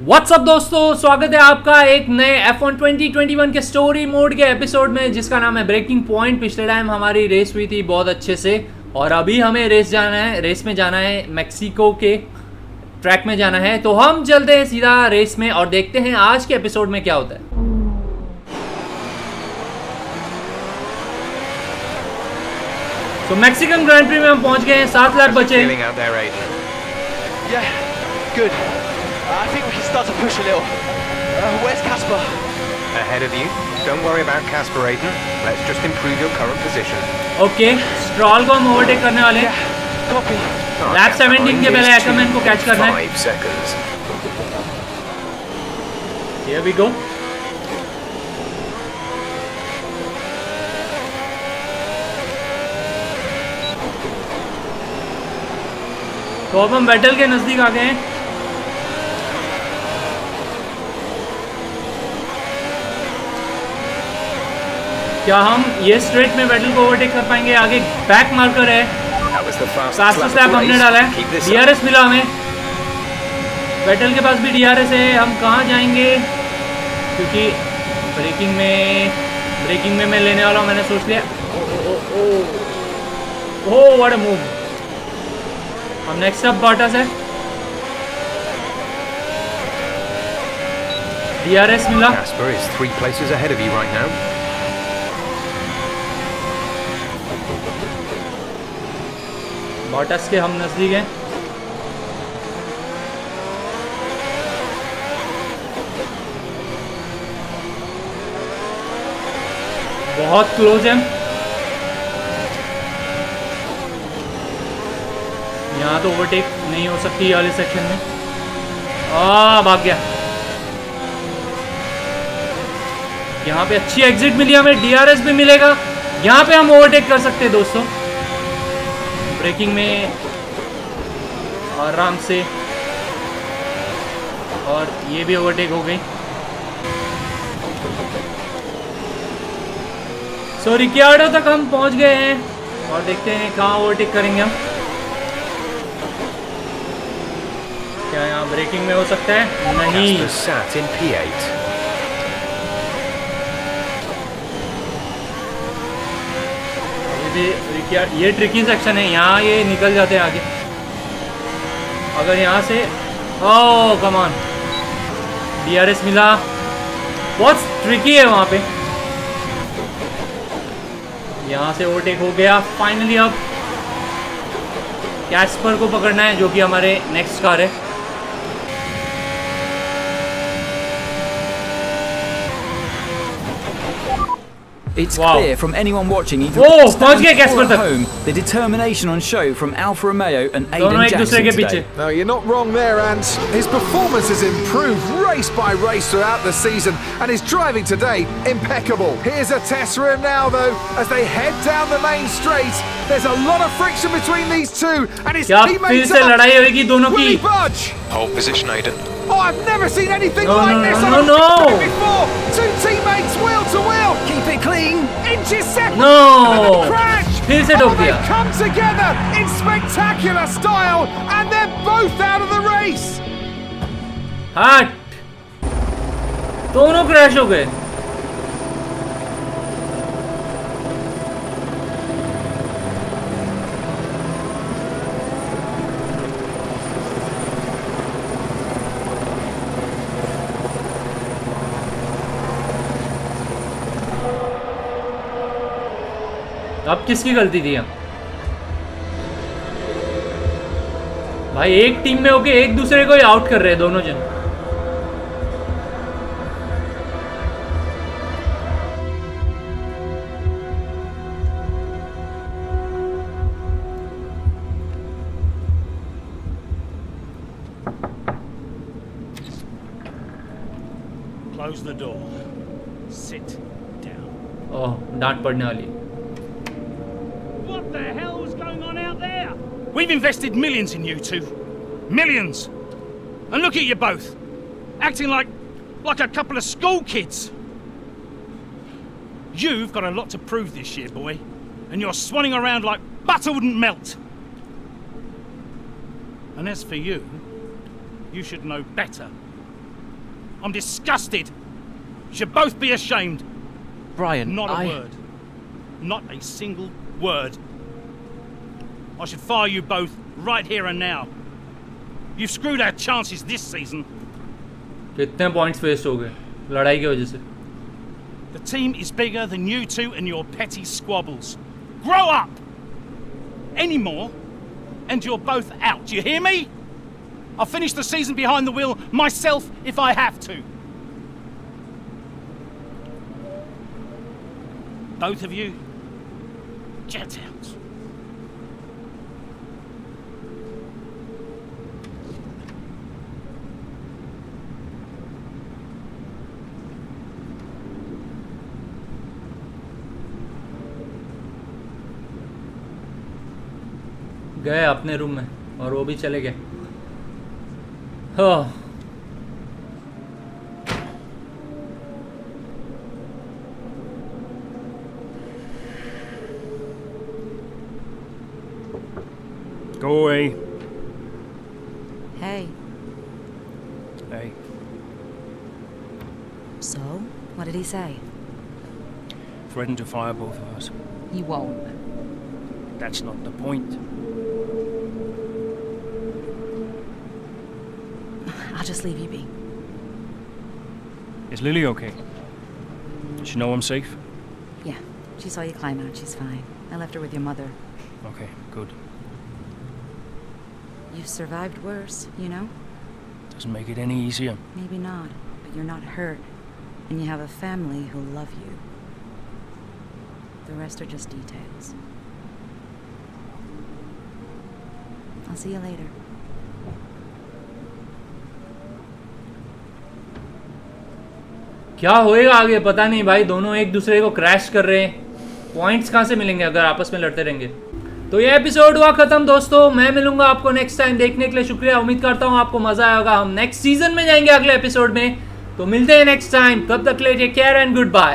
WhatsApp दोस्तों? स्वागत है आपका एक नए F1 2021 के स्टोरी मोड के एपिसोड में, जिसका नाम है ब्रेकिंग पॉइंट पिछले टाइम हमारी रेस हुई थी बहुत अच्छे से, और अभी हमें रेस जाना है रेस में जाना है मैक्सिको के ट्रैक में जाना है। तो हम चलते हैं सीधा रेस में और देखते हैं आज के एपिसोड में क्या होता है। तो मैक्सिकन ग्रैंड प्री में हम पहुँच गए हैं, सात लाख बचे। Feeling out there, Aiden. Yeah, good. Uh, I think we can start to push a little. Uh, where's Casper? Ahead of you. Don't worry about Casper, Aiden. Let's just improve your current position. Okay Stroll को हम overtake करने वाले हैं Yeah, copy. Lap 17 के पहले Ackermann को catch करना है Five seconds. Here we go. तो अब हम बैटल के नजदीक आ गए हैं क्या हम ये स्ट्रेट में बैटल को ओवरटेक कर पाएँगे? आगे बैक मार्कर है। That was the fastest fastest lap lap of the हमने डाला है. डीआरएस मिला हमें। बैटल के पास भी डीआरएस है। हम कहाँ जाएँगे? क्योंकि ब्रेकिंग में ब्रेकिंग में मैं लेने वाला हूँ मैंने सोच लिया। ओ अ मूव हम नेक्स्ट अप बॉटस है। डीआरएस मिला। Casper is three places ahead of you right now. बॉटस के हम नज़दीक हैं। बहुत क्लोज है। यहाँ तो ओवरटेक नहीं हो सकती वाले सेक्शन में। आ भाग गया। यहाँ पे अच्छी एग्जिट मिली हमें डीआरएस भी मिलेगा। यहाँ पे हम ओवरटेक कर सकते हैं, दोस्तों। ब्रेकिंग में आराम से और ये भी ओवरटेक हो गई। सो रिक्यार्डो तक हम पहुँच गए हैं और देखते हैं कहाँ ओवरटेक करेंगे हम। क्या यहाँ ब्रेकिंग में हो सकता है? नहीं Casper sat in P8. ये भी ये ट्रिकी सेक्शन है, यहाँ ये निकल जाते हैं आगे। अगर यहाँ से ओ कमान डीआरएस मिला। बहुत ट्रिकी है वहाँ पे। यहाँ से ओवरटेक हो गया। फाइनली अब कैस्पर को पकड़ना है, जो कि हमारे नेक्स्ट कार है। It's Wow. clear from anyone watching either Oh, at the पहुंच गए stand कैस्पर or at तक। home the determination on show from Alfa Romeo and दोनों Aiden एक दूसरे Jackson के today. पीछे No, you're not wrong there, Ant. His performance has improved race by race throughout the season, and his driving today impeccable. Here's a test for him now, though, as they head down the main straight. There's a lot of friction between these two, and his क्या फिर teammates से are लड़ाई होगी दोनों Will he की budge? Hold position, Aiden. Oh, I've never seen anything No, like no, this no, on no, a no. track before. Two teammates wheel to wheel, Keep it clean. inches separate. No. Crash! फिर से Oh, ठोक they दिया come together in spectacular style, and they're both out of the race. हट दोनों crash हो गए अब किसकी गलती थी यहाँ भाई एक टीम में होके एक दूसरे को ही आउट कर रहे हैं दोनों जन Close the door. Sit down. ओह डांट पड़ने वाली है। What the hell's going on out there? We've invested millions in you two. Millions. And look at you both. Acting like like a couple of school kids. You've got a lot to prove this year, boy. And you're swanning around like butter wouldn't melt. And as for you, you should know better I'm disgusted. You should both be ashamed. Brian, Not a I... word. Not a single word. I should fire you both right here and now. You've screwed our chances this season. कितने points waste हो गए लड़ाई की वजह से The team is bigger than you two and your petty squabbles. Grow up! Any more, and you're both out. Do you hear me? I'll finish the season behind the wheel myself if I have to. Both of you, get out. गए अपने room में और वो भी चले गए हाँ Go away. Hey, Hey. so? What did he say? Threatened to fire both of us. He won't. That's not the point. I'll just leave you be. Is Lily okay? Does she know I'm safe? Yeah, she saw you climb out. She's fine. I left her with your mother. Okay, good. You've survived worse, you know? Doesn't make it any easier. Maybe not, but you're not hurt. And you have a family who love you. The rest are just details. I'll see you later. क्या होएगा आगे पता नहीं भाई दोनों एक दूसरे को क्रैश कर रहे हैं पॉइंट्स कहाँ से मिलेंगे अगर आपस में लड़ते रहेंगे तो ये एपिसोड हुआ खत्म, दोस्तों। मैं मिलूँगा आपको नेक्स्ट टाइम देखने के लिए। शुक्रिया, उम्मीद करता हूँ आपको मज़ा आएगा हम नेक्स्ट सीज़न में जाएँगे अगले एपिसोड में। तो मिलते हैं नेक्स्ट टाइम तब तक ले take care and good bye